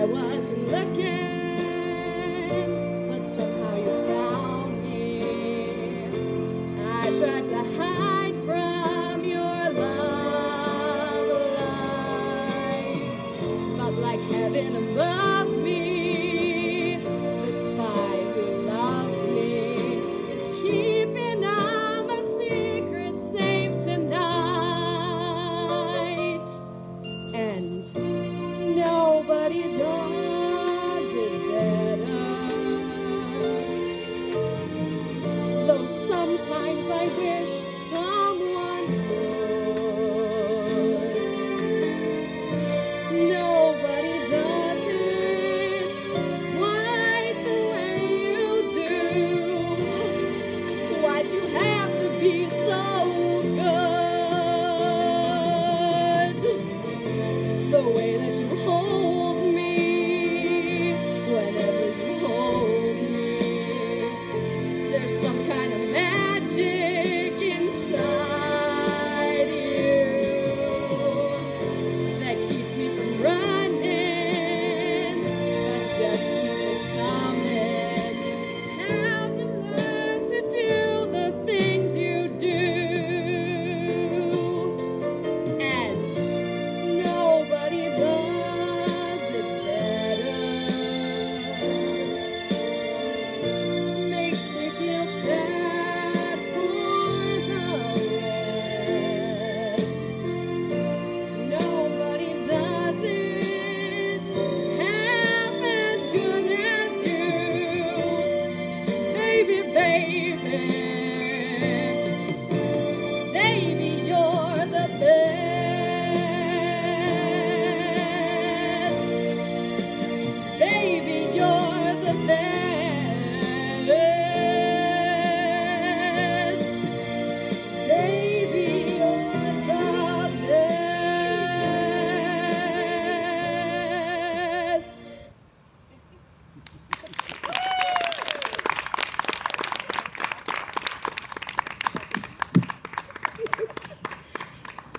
I wasn't looking, but somehow you found me. I tried to hide from your love light, but like heaven above. sometimes I wish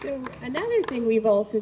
So another thing we've also